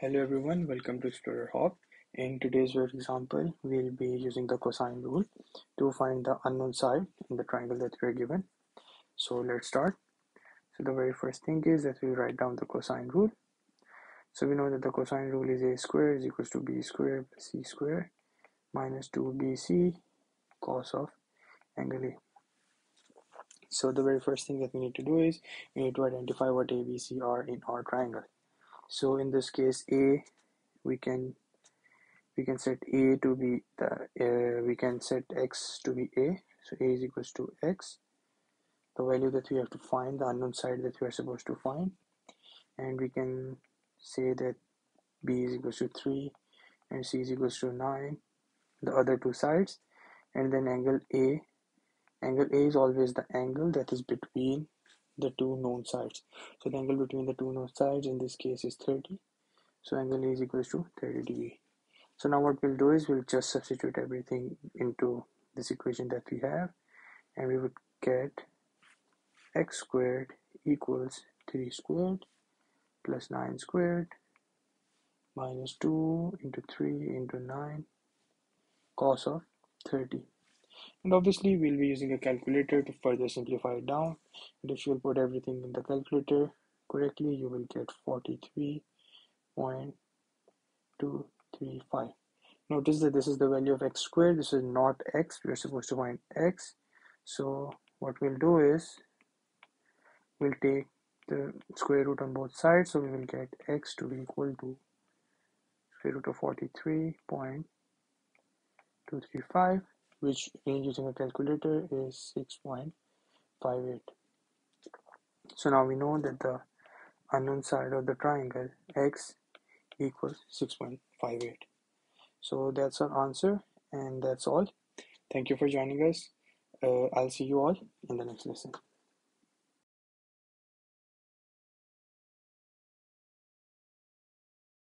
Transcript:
Hello everyone, welcome to Explorer Hop. In today's example, we'll be using the cosine rule to find the unknown side in the triangle that we're given. So let's start. So the very first thing is that we write down the cosine rule. So we know that the cosine rule is a square is equals to b square plus c square minus 2bc cos of angle A. So the very first thing that we need to do is we need to identify what a, b, c are in our triangle so in this case a we can we can set a to be the uh, we can set x to be a. So a is equals to x. The value that we have to find the unknown side that we are supposed to find. And we can say that b is equals to 3 and c is equals to 9 the other two sides. And then angle a angle a is always the angle that is between the two known sides. So the angle between the two known sides in this case is 30. So angle is equals to 30 degree. So now what we'll do is we'll just substitute everything into this equation that we have and we would get x squared equals 3 squared plus 9 squared minus 2 into 3 into 9 cos of 30 and obviously we'll be using a calculator to further simplify it down. And if you'll put everything in the calculator correctly you will get 43.235 notice that this is the value of x squared. This is not x. We're supposed to find x. So what we'll do is we'll take the square root on both sides. So we will get x to be equal to square root of 43.235 which again using a calculator is 6.58 so now we know that the unknown side of the triangle x equals 6.58 so that's our answer and that's all. Thank you for joining us. Uh, i'll see you all in the next lesson